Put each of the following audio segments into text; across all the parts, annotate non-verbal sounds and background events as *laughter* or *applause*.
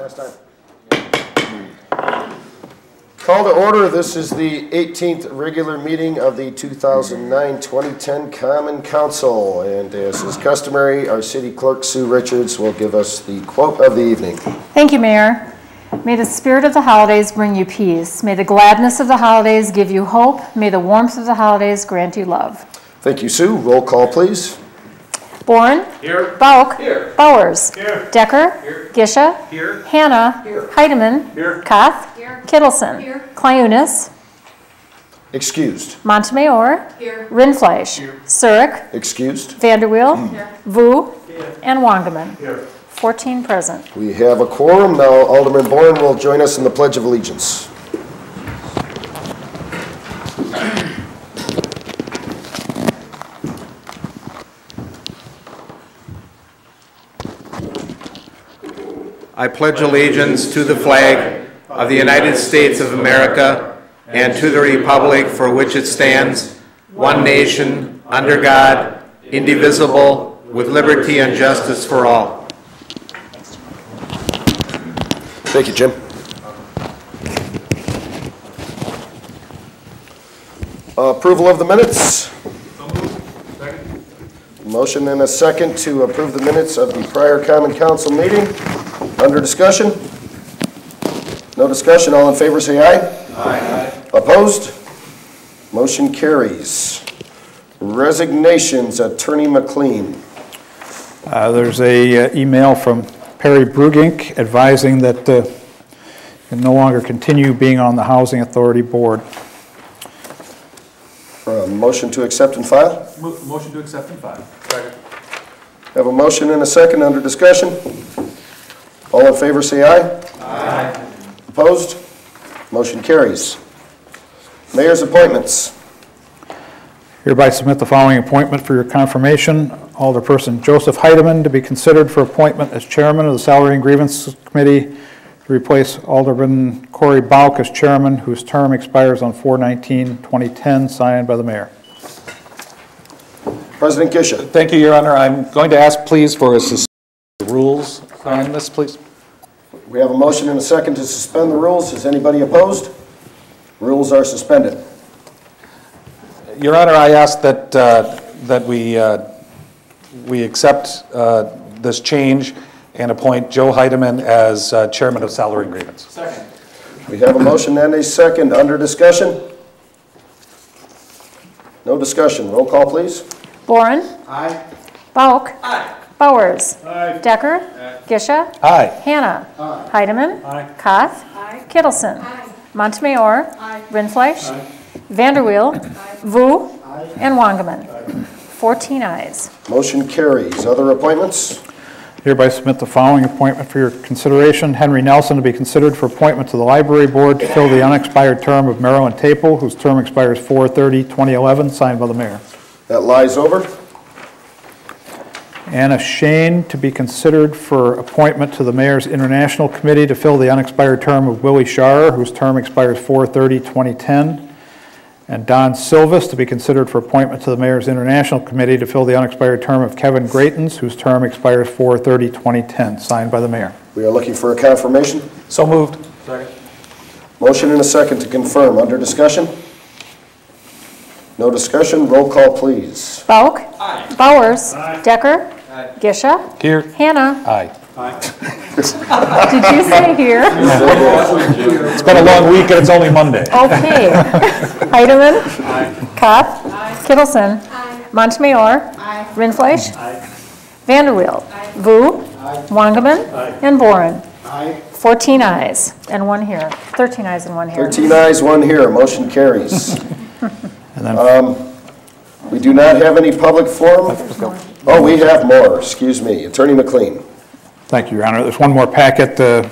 Last time. Call to order, this is the 18th regular meeting of the 2009-2010 Common Council. And as is customary, our city clerk, Sue Richards, will give us the quote of the evening. Thank you, Mayor. May the spirit of the holidays bring you peace. May the gladness of the holidays give you hope. May the warmth of the holidays grant you love. Thank you, Sue. Roll call, please. Bourne. Here. Bauk. Here. Bowers. Here. Decker. Here. Gisha. Here. Hannah. Here. Heidemann. Here. Koth. Kittleson. Here. Clyunas. Excused. Montemayor. Here. Rindfleisch. Zurich. Excused. Vanderweel. Vu. Here. And Wangerman. Here. 14 present. We have a quorum. Now Alderman Bourne will join us in the Pledge of Allegiance. I pledge allegiance to the flag of the United States of America and to the republic for which it stands, one nation, under God, indivisible, with liberty and justice for all. Thank you, Jim. Approval of the minutes. Motion and a second to approve the minutes of the prior common council meeting. Under discussion? No discussion, all in favor say aye. Aye. Opposed? Motion carries. Resignations, Attorney McLean. Uh, There's a uh, email from Perry Brugink advising that uh, can no longer continue being on the Housing Authority Board. Uh, Motion to accept and file. Mo- Motion to accept and file. Second. Have a motion and a second under discussion. All in favor say aye. Aye. Opposed? Motion carries. Mayor's appointments. Hereby submit the following appointment for your confirmation. Alderperson Joseph Heidemann to be considered for appointment as chairman of the Salary and Grievance Committee to replace Alderman Corey Bauk as chairman, whose term expires on 4/19/2010, signed by the mayor. President Gisha. Thank you, Your Honor. I'm going to ask, please, for a sus- rules on this, please. We have a motion and a second to suspend the rules. Is anybody opposed? Rules are suspended. Your Honor, I ask that, uh, that we, uh, we accept uh, this change and appoint Joe Heidemann as uh, Chairman of Salary and Grievance. Second. We have a motion and a second under discussion. No discussion. Roll call, please. Boren. Aye. Bauk. Aye. Bowers. Aye. Decker. Gisha. Aye. Hannah. Heidemann. Koth. Kittleson. Montemayor. Rindfleisch. Vanderweel. Vu. And Wangerman. 14 ayes. Motion carries. Other appointments? Hereby submit the following appointment for your consideration. Henry Nelson to be considered for appointment to the Library Board to fill the unexpired term of Marilyn Taple, whose term expires 4/30/2011, signed by the mayor. That lies over. Anna Shane to be considered for appointment to the Mayor's International Committee to fill the unexpired term of Willie Sharer, whose term expires 4/30/2010. And Don Silvis to be considered for appointment to the Mayor's International Committee to fill the unexpired term of Kevin Greatens, whose term expires 4/30/2010, signed by the mayor. We are looking for a confirmation. So moved. Second. Motion and a second to confirm. Under discussion? No discussion. Roll call, please. Bauk. Bowers. Decker. Gisha. Here. Hannah. Aye. Did you say here? *laughs* It's been a long week and it's only Monday. Okay. *laughs* Heidemann. Koth. Kittleson. Montemayor. Rindfleisch. Vanderweel. Aye. Vu. Wangerman. And Boren. 14 ayes and one here. 13 ayes and one here. 13 ayes, one here. Motion carries. *laughs* And then Um, We do not have any public forum. Oh, we have more, excuse me. Attorney McLean. Thank you, Your Honor. There's one more packet. uh,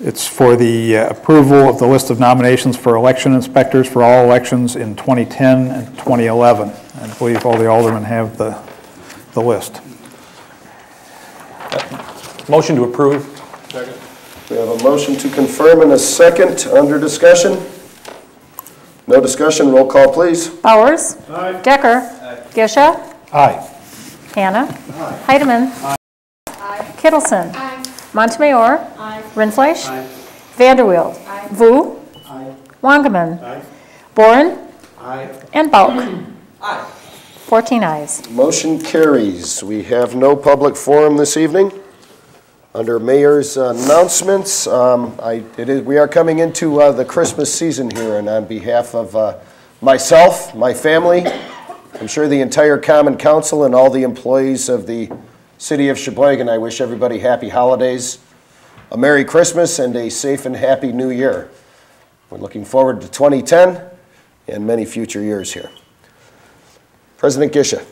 It's for the uh, approval of the list of nominations for election inspectors for all elections in 2010 and 2011. I believe all the aldermen have the, the list. Motion to approve. Second. We have a motion to confirm and a second under discussion. No discussion, roll call, please. Bowers. Decker. Gisha. Aye. Hannah. Heidemann. Kittleson. Montemayor. Rindfleisch. Vanderweel. Vu. Wangerman. Boren. And Bauk. 14 ayes. Motion carries. We have no public forum this evening. Under mayor's announcements, um, I, it is, we are coming into uh, the Christmas season here, and on behalf of uh, myself, my family, I'm sure the entire common council and all the employees of the city of Sheboygan, I wish everybody happy holidays, a Merry Christmas, and a safe and happy New Year. We're looking forward to 2010 and many future years here. President Gisha.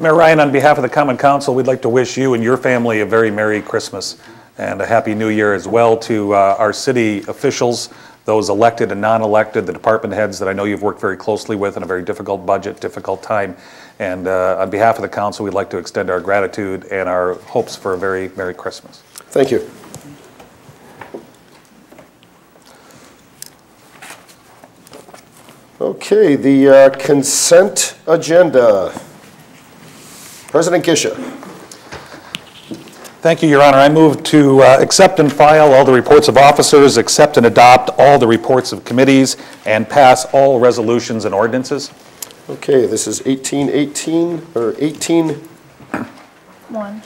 Mayor Ryan, on behalf of the Common Council, we'd like to wish you and your family a very Merry Christmas and a Happy New Year as well to uh, our city officials, those elected and non-elected, the department heads that I know you've worked very closely with in a very difficult budget, difficult time. And uh, on behalf of the council, we'd like to extend our gratitude and our hopes for a very Merry Christmas. Thank you. Okay, the uh, consent agenda. President Gisha. Thank you, Your Honor. I move to uh, accept and file all the reports of officers, accept and adopt all the reports of committees, and pass all resolutions and ordinances. Okay, this is 1818, or 18, 1 1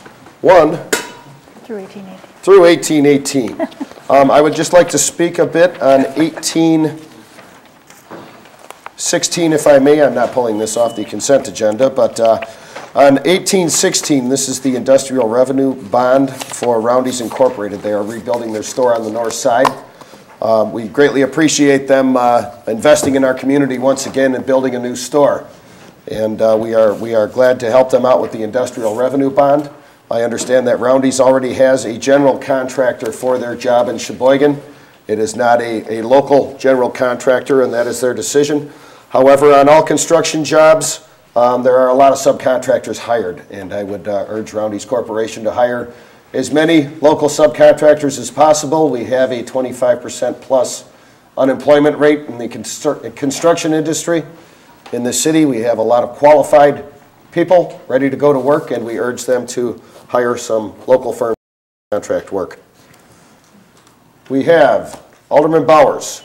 through 1880. through 1818. *laughs* Um, I would just like to speak a bit on 1816, if I may. I'm not pulling this off the consent agenda, but uh, on 1816, this is the industrial revenue bond for Roundy's Incorporated. They are rebuilding their store on the north side. Um, We greatly appreciate them uh, investing in our community once again and building a new store. And uh, we are, we are glad to help them out with the industrial revenue bond. I understand that Roundy's already has a general contractor for their job in Sheboygan. It is not a, a local general contractor, and that is their decision. However, on all construction jobs, um, there are a lot of subcontractors hired, and I would uh, urge Roundy's Corporation to hire as many local subcontractors as possible. We have a 25% plus unemployment rate in the constru- construction industry in the city. We have a lot of qualified people ready to go to work, and we urge them to hire some local firms contract work. We have Alderman Bowers.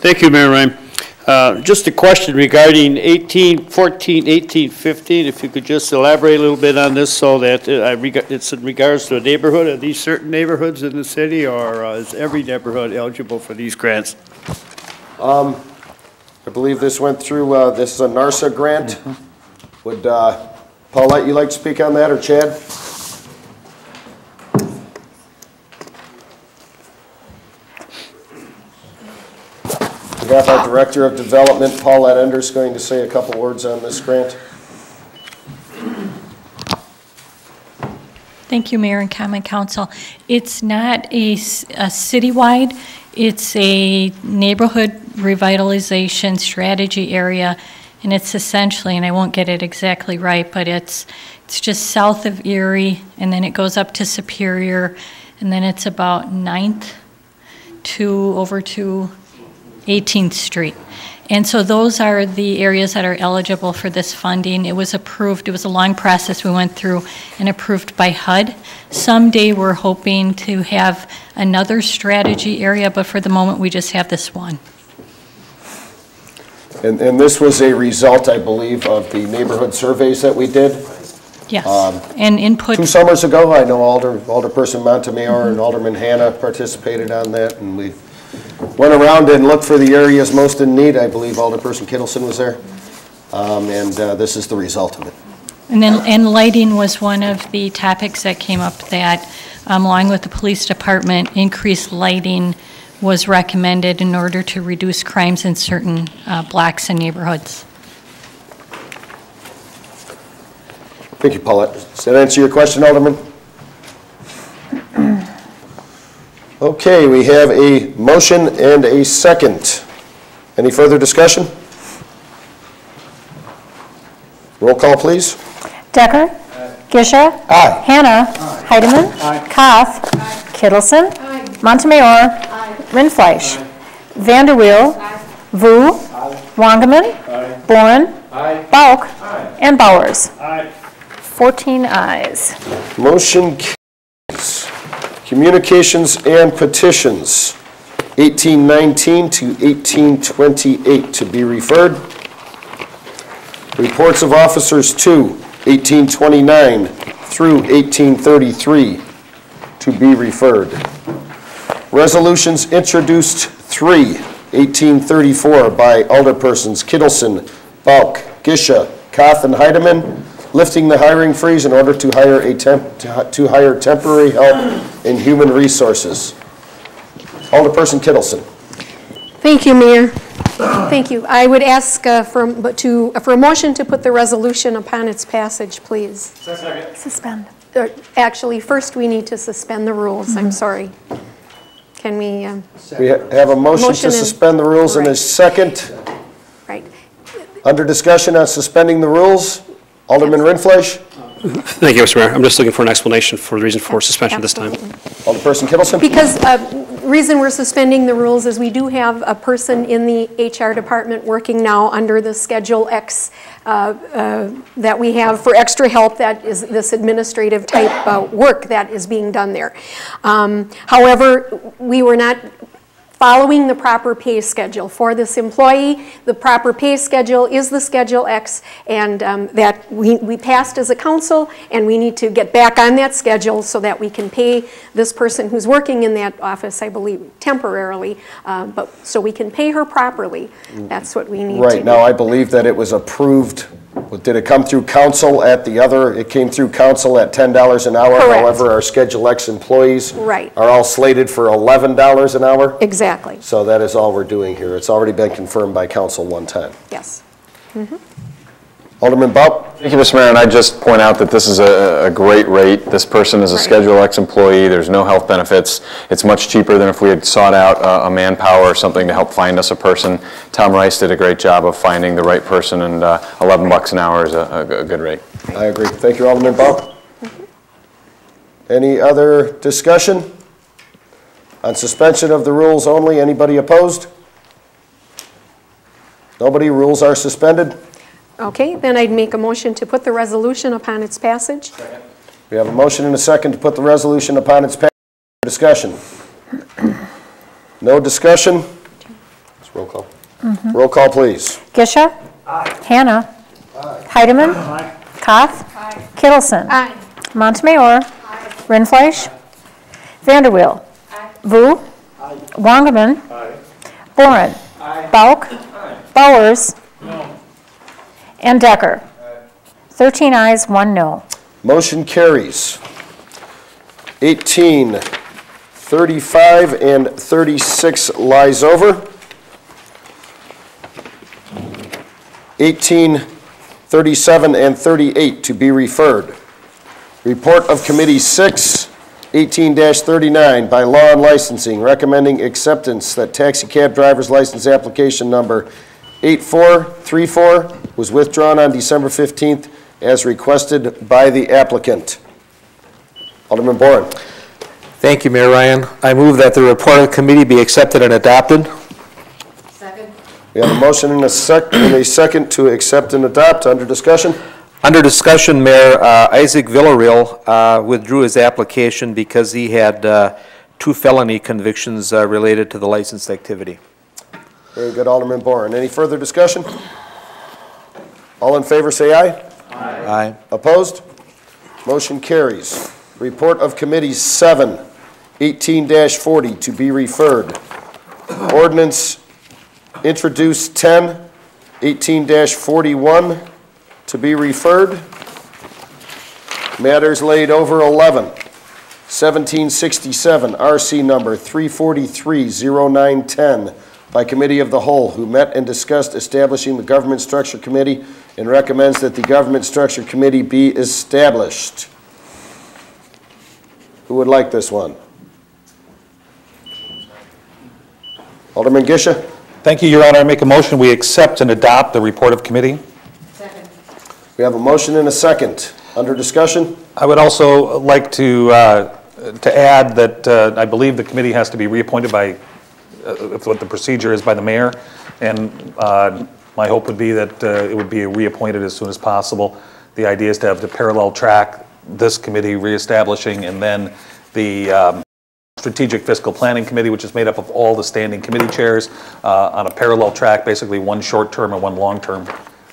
Thank you, Mayor Ryan. Uh, Just a question regarding 18, 14, 18, 15, if you could just elaborate a little bit on this so that uh, it's in regards to a neighborhood, are these certain neighborhoods in the city, or uh, is every neighborhood eligible for these grants? I believe this went through, uh, this is a NARSA grant. Would uh, Paulette, you like to speak on that, or Chad? We have our Director of Development, Paulette Enders, going to say a couple words on this grant. Thank you, Mayor and Common Council. It's not a citywide, it's a neighborhood revitalization strategy area, and it's essentially, and I won't get it exactly right, but it's, it's just south of Erie, and then it goes up to Superior, and then it's about Ninth to, over to 18th Street. And so those are the areas that are eligible for this funding. It was approved, it was a long process we went through and approved by HUD. Someday, we're hoping to have another strategy area, but for the moment, we just have this one. And, and this was a result, I believe, of the neighborhood surveys that we did Yes. Um, and input, two summers ago. I know Alder, Alderperson Montemayor and Alderman Hanna participated on that, and we went around and looked for the areas most in need. I believe Alderperson Kittleson was there. Um, and, uh, this is the result of it. and then, and lighting was one of the topics that came up that, um, along with the police department, increased lighting was recommended in order to reduce crimes in certain uh, blocks and neighborhoods. Thank you, Paulette. Does that answer your question, Alderman? Okay, we have a motion and a second. Any further discussion? Roll call, please. Decker. Gisha. Aye. Hannah. Heidemann. Koth. Kittleson. Montemayor. Rindfleisch. Vanderweel. Vu. Wangerman. Boren. Bauk. And Bowers. 14 ayes. Motion carries. Communications and petitions, 1819 to 1828 to be referred. Reports of officers, two, 1829 through 1833 to be referred. Resolutions introduced, three, 1834 by alderpersons Kittleson, Bauk, Gisha, Koth, and Heidemann, lifting the hiring freeze in order to hire a temp, to to hire temporary help in human resources. Alderperson Kittleson. Thank you, Mayor. Thank you. I would ask uh, for, but to, for a motion to put the resolution upon its passage, please. Second. Suspend. Uh, Actually, first we need to suspend the rules, I'm sorry. Can we, um, We ha- have a motion Motion to and- suspend the rules and a second. right, Under discussion on suspending the rules, Alderman Rindfleisch, Thank you, Mr. Mayor. I'm just looking for an explanation for the reason for suspension this time. Absolutely. Alderperson Kittleson. Because, uh, reason we're suspending the rules is we do have a person in the HR department working now under the Schedule X uh, uh, that we have for extra help, that is this administrative type uh, work that is being done there. Um, However, we were not following the proper pay schedule for this employee. The proper pay schedule is the Schedule X, and um, that we we passed as a council, and we need to get back on that schedule so that we can pay this person who's working in that office, I believe, temporarily, uh, but, so we can pay her properly. That's what we need to. Right, now, I believe that it was approved, did it come through council at the other, it came through council at $10 an hour? Correct. However, our Schedule X employees Right. are all slated for $11 an hour? Exactly, So that is all we're doing here. It's already been confirmed by council one time. yes. Mm-hmm. Alderman Bauk? Thank you, Mr. Mayor, and I'd just point out that this is a, a great rate. This person is a Right. Schedule X employee, there's no health benefits. It's much cheaper than if we had sought out a, a manpower or something to help find us a person. Tom Rice did a great job of finding the right person, and uh, 11 bucks an hour is a, a- a good rate. I agree. Thank you, Alderman Bauk. Any other discussion? On suspension of the rules only, anybody opposed? Nobody, rules are suspended? Okay, then I'd make a motion to put the resolution upon its passage. We have a motion and a second to put the resolution upon its passage. Discussion. No discussion? It's roll call. Mm-hmm. Roll call, please. Gisha. Hannah. Heidemann. Koth. Kittleson. Aye. Montemayor. Rindfleisch. Vanderweel. Vu. Wangerman. Boren. Bauk. Bowers. And Decker. 13 ayes, one no. Motion carries. 18, 35, and 36 lies over. 18, 37, and 38 to be referred. Report of Committee 6, 18-39 by Law and Licensing, recommending acceptance that taxi cab driver's license application number 8434 was withdrawn on December 15th as requested by the applicant. Alderman Boren. Thank you, Mayor Ryan. I move that the report of the committee be accepted and adopted. Second. We have a motion and a sec, and a second to accept and adopt. Under discussion? Under discussion, Mayor, uh, Isaac Villarreal uh, withdrew his application because he had uh, two felony convictions uh, related to the licensed activity. Very good, Alderman Boren. Any further discussion? All in favor, say aye. Aye. Opposed? Motion carries. Report of Committees 7, 18-40 to be referred. Ordinance introduced 10, 18-41 to be referred. Matters laid over 11, 1767, RC number 3430910 by Committee of the Whole, who met and discussed establishing the Government Structure Committee and recommends that the Government Structure Committee be established. Who would like this one? Alderman Gisha? Thank you, Your Honor. I make a motion, we accept and adopt the report of committee. We have a motion and a second. Under discussion? I would also like to, uh, to add that uh, I believe the committee has to be reappointed by, uh, what the procedure is by the mayor, and uh, my hope would be that uh, it would be reappointed as soon as possible. The idea is to have the parallel track, this committee reestablishing, and then the um, Strategic Fiscal Planning Committee, which is made up of all the standing committee chairs uh, on a parallel track, basically one short-term and one long-term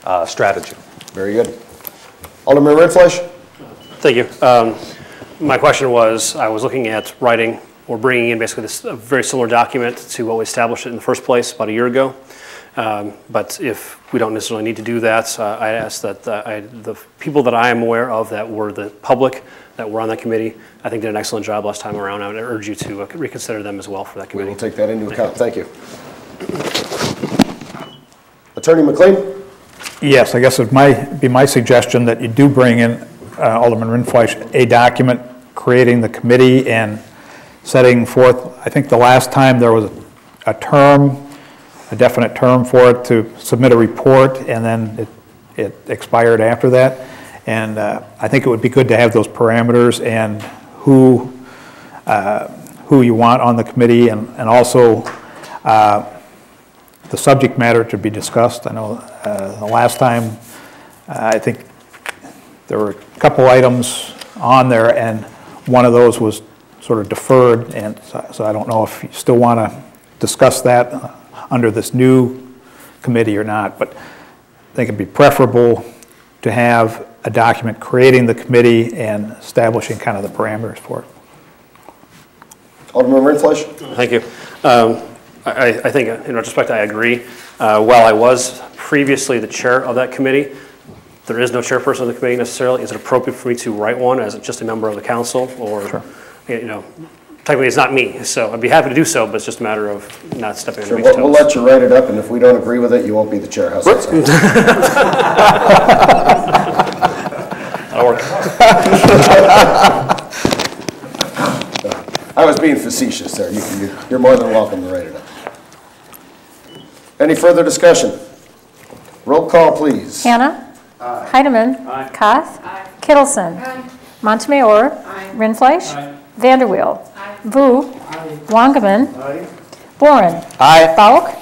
uh, strategy. Very good. Alderman Rindfleisch? Thank you. Um, My question was, I was looking at writing or bringing in basically this, a very similar document to what we established it in the first place about a year ago. Um, But if we don't necessarily need to do that, uh, I ask that uh, I- the people that I am aware of that were the public, that were on that committee, I think did an excellent job last time around. I would urge you to uh, reconsider them as well for that committee. We committee. will take that into account. Thank you. Attorney McLean? Yes, I guess it might be my suggestion that you do bring in, uh, Alderman Rindfleisch, a document creating the committee and setting forth, I think the last time there was a term, a definite term for it to submit a report, and then it it expired after that. And uh, I think it would be good to have those parameters and who, uh, who you want on the committee, and and also uh, the subject matter to be discussed. I know uh, the last time, uh, I think there were a couple items on there, and one of those was sort of deferred, and so so I don't know if you still want to discuss that uh, under this new committee or not, but I think it'd be preferable to have a document creating the committee and establishing kind of the parameters for it. Alderman Rindfleisch? Thank you. Um, I I- I think, in retrospect, I agree. Uh, While I was previously the chair of that committee, there is no chairperson of the committee necessarily. Is it appropriate for me to write one as just a member of the council? Or, you know, technically, it's not me, so I'd be happy to do so, but it's just a matter of not stepping on Sure, anybody's we'll we'll toes. let you write it up, and if we don't agree with it, you won't be the chair. How's that sound? That'll work. *laughs* I was being facetious there. You can, you're more than welcome to write it up. Any further discussion? Roll call, please. Hannah. Heidemann. Koth. Kittleson. Montemayor. Rindfleisch. Vanderweel. Vu. Wangerman. Boren. Aye. Bauk.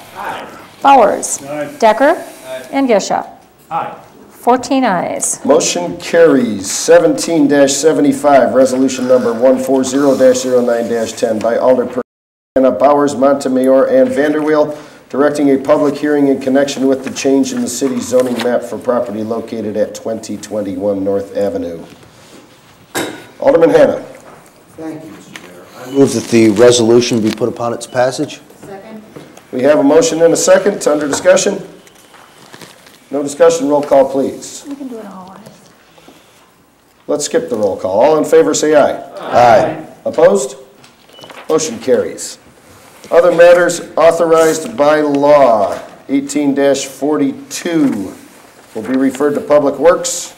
Bowers. Decker. And Gisha. Aye. 14 ayes. Motion carries 17-75, resolution number one four zero 9 ten by Alderperson Hannah Bowers, Montemayor, and Vanderweel, directing a public hearing in connection with the change in the city's zoning map for property located at twenty twenty-one North Avenue. Alderman Hannah. Thank you, Mr. Mayor. I move that the resolution be put upon its passage. Second. We have a motion and a second, It's under discussion? No discussion, roll call, please. We can do it all. Let's skip the roll call. All in favor, say aye. Aye. Opposed? Motion carries. Other matters authorized by law, 18-42 will be referred to Public Works.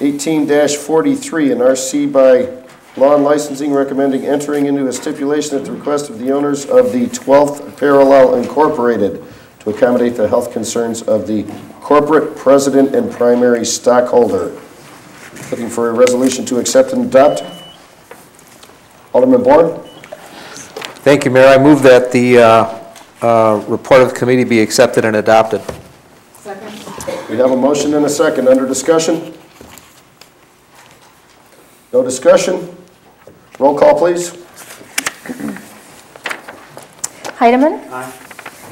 18-43, an RC by Law and Licensing recommending entering into a stipulation at the request of the owners of the 12th Parallel Incorporated to accommodate the health concerns of the corporate president and primary stockholder. Looking for a resolution to accept and adopt. Alderman Bourne? Thank you, Mayor. I move that the uh, uh, report of the committee be accepted and adopted. Second. We have a motion and a second. Under discussion? No discussion? Roll call, please. Heidemann. Aye.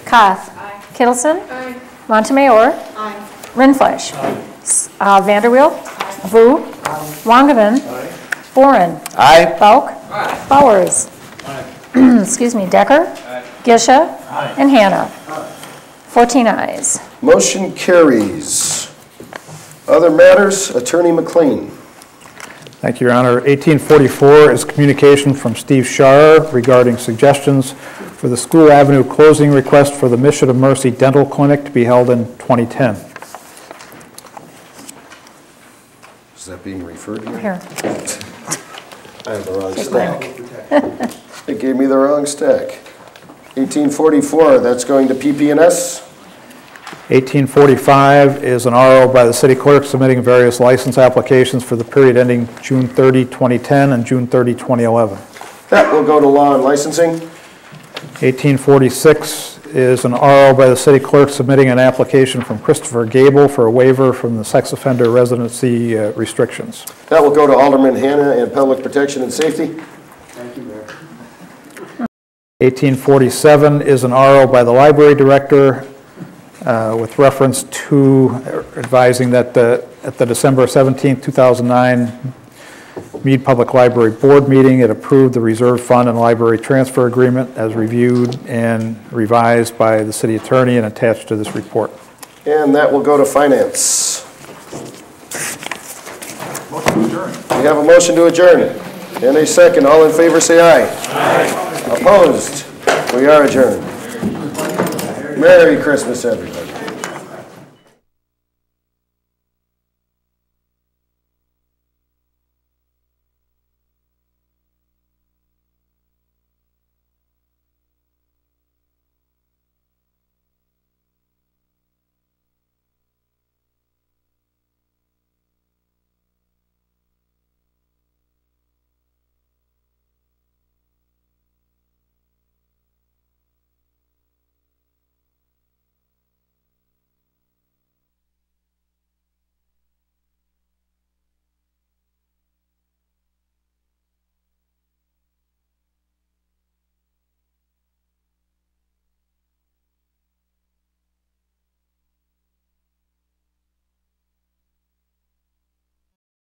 Koth. Aye. Kittleson. Aye. Montemayor. Aye. Rindfleisch. S- uh, Vanderweel. Vu. Wangerman. Boren. Aye. Bauk. Bowers. *clears throat* Excuse me, Decker. Aye. Gisha. And Hannah. Aye. 14 ayes. Motion carries. Other matters, Attorney McLean. Thank you, Your Honor. 1844 is communication from Steve Shar regarding suggestions for the School Avenue closing request for the Mission of Mercy Dental Clinic to be held in 2010. Is that being referred to? Here. I have the wrong stack. They gave me the wrong stack. 1844, that's going to PP&S. 1845 is an RO by the city clerk submitting various license applications for the period ending June 30, 2010 and June 30, 2011. That will go to Law and Licensing. 1846 is an RO by the city clerk submitting an application from Christopher Gable for a waiver from the sex offender residency uh, restrictions. That will go to Alderman Hanna and Public Protection and Safety. Thank you, Mayor. 1847 is an RO by the library director uh, with reference to advising that the, at the December 17, 2009 Mead Public Library Board meeting, it approved the reserve fund and library transfer agreement as reviewed and revised by the city attorney and attached to this report. And that will go to finance. Motion to adjourn. We have a motion to adjourn. And a second. All in favor, say aye. Aye. Opposed? We are adjourned. Merry Christmas, everybody.